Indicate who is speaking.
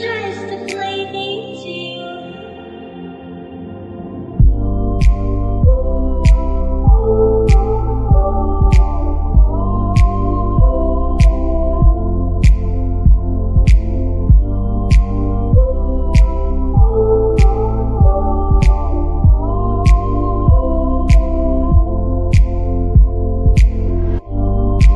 Speaker 1: Just.